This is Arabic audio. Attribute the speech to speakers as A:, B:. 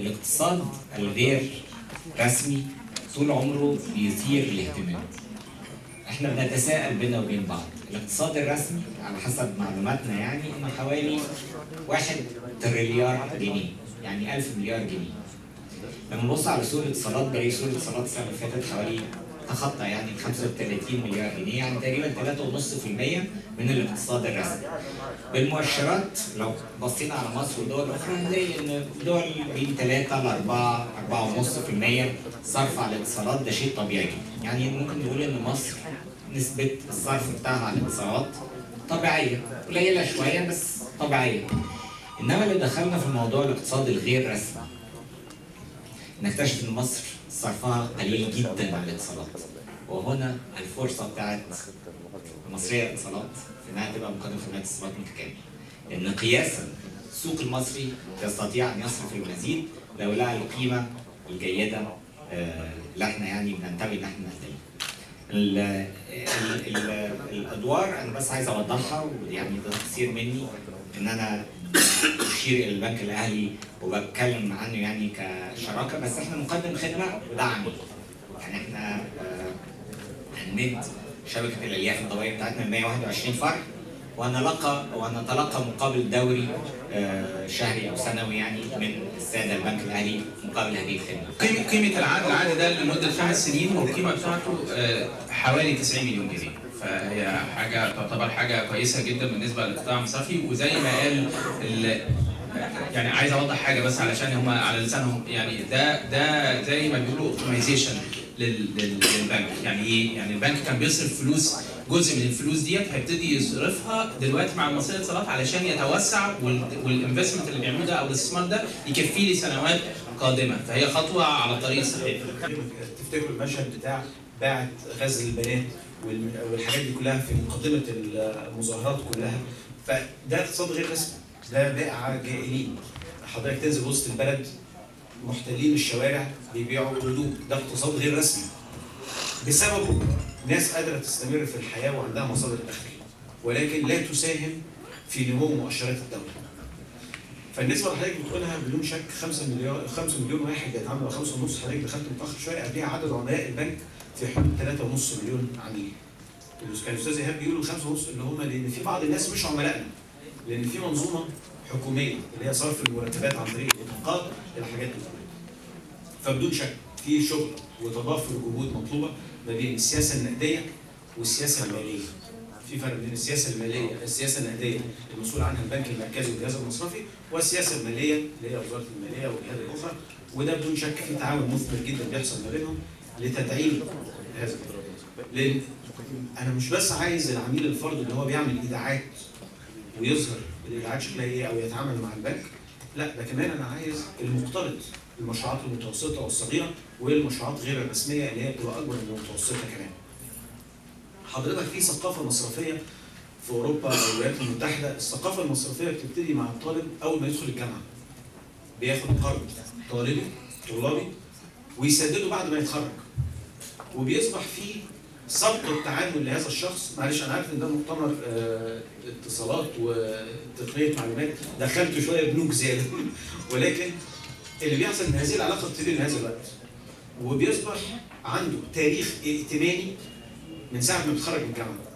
A: الاقتصاد الغير رسمي طول عمره بيثير الاهتمام. إحنا بنتساءل بينا وبين بعض. الاقتصاد الرسمي على حسب معلوماتنا يعني إنه حوالي واحد تريليار جنيه يعني ألف مليار جنيه. لما نبص على سوق الاتصالات بلاقي سوق الاتصالات السنة اللي فاتت حوالي تخطى يعني 35 مليار جنيه يعني تقريبا 3.5% من الاقتصاد الرسمي. بالمؤشرات لو بصينا على مصر ودول أخرى هنلاقي إن دول بين 3 ل 4 4.5% صرف على الاتصالات ده شيء طبيعي جدا. يعني ممكن نقول إن مصر نسبة الصرف بتاعها على الاتصالات طبيعية قليلة شوية بس طبيعية. إنما لو دخلنا في موضوع الاقتصاد الغير رسمي نكتشف إن مصر صرفها قليل جدا على الاتصالات وهنا الفرصة بتاعت المصريه للاتصالات في إنها تبقى مقدمة خدمات اتصالات متكامله لأن قياسا السوق المصري يستطيع أن يصرف المزيد لو لقى القيمة الجيدة آه، اللي إحنا يعني بننتمي إن إحنا الأدوار أنا بس عايز أوضحها ويعني ده تقصير مني إن أنا اشير إلى البنك الأهلي وبتكلم عنه يعني كشراكة بس إحنا نقدم خدمة ودعم يعني إحنا آه، هنمد شبكة الألياف الضوئيه بتاعتنا ل 121 فرع ونلقى ونتلقى مقابل دوري آه، شهري أو سنوي يعني من السادة البنك الأهلي مقابل هذه الخدمة.
B: قيمة العقد العقد ده لمدة خمس سنين والقيمة بتاعته آه، حوالي 90 مليون جنيه فهي حاجة تعتبر حاجة كويسة جدا بالنسبة للقطاع المصرفي وزي ما قال ال- يعني عايز أوضح حاجة بس علشان هم على لسانهم. يعني ده ده زي ما بيقولوا اوبتمايزيشن للبنك. يعني إيه؟ يعني البنك كان بيصرف فلوس جزء من الفلوس ديت هيبتدي يصرفها دلوقتي مع المصرية للاتصالات علشان يتوسع والانفستمنت اللي بيعملوه ده أو الاستثمار ده يكفيه لسنوات قادمة. فهي خطوة على الطريق الصحيح
C: تفتكروا المشهد بتاع باعة غزل البنات والحاجات دي كلها في مقدمة المظاهرات كلها فده اقتصاد غير رسمي ده بائع جائلين. حضرتك تنزل وسط البلد محتلين الشوارع بيبيعوا هدوم ده اقتصاد غير رسمي. بسببه ناس قادرة تستمر في الحياة وعندها مصادر دخل ولكن لا تساهم في نمو مؤشرات الدولة. فالنسبة اللي حضرتك بتقولها بدون شك 5 مليار 5 مليون واحد بيتعامل مع 5 ونص حضرتك دخلت متأخر شوية قبلها عدد عملاء البنك في حدود 3.5 مليون عميل. كان الأستاذ إيهاب بيقولوا 5 ونص اللي هم لأن في بعض الناس مش عملائنا لأن في منظومة حكومية اللي هي صرف المرتبات عن طريق الانتقاد الحاجات دي فبدون شك في شغل وتضافر جهود مطلوبة ما بين السياسة النقدية والسياسة المالية. في فرق بين السياسة المالية السياسة النقديه المسؤول عنها البنك المركزي والجهاز المصرفي والسياسة المالية اللي هي وزارة المالية والجهات الاخرى وده بدون شك في تعاون مثمر جدا بيحصل ما بينهم لتدعيم هذا لأن أنا مش بس عايز العميل الفرد اللي هو بيعمل إيداعات ويظهر الإيداعات شكلها إيه أو يتعامل مع البنك لا ده كمان أنا عايز المقترض المشروعات المتوسطة والصغيرة والمشروعات غير الرسمية اللي هي بتبقى أكبر من المتوسطة كمان. حضرتك في ثقافة مصرفية في أوروبا أو الولايات المتحدة الثقافة المصرفية بتبتدي مع الطالب أول ما يدخل الجامعة. بياخد قرض طالبي طلابي ويسدده بعد ما يتخرج. وبيصبح في سبق التعامل لهذا الشخص. معلش أنا عارف إن ده مؤتمر آه، اتصالات وتقنيه معلومات. دخلت شوية بنوك زيادة. ولكن اللي بيحصل إن هذه العلاقة بتبتدي من هذا الوقت. وبيصبح عنده تاريخ ائتماني من ساعة ما بيتخرج من الجامعة.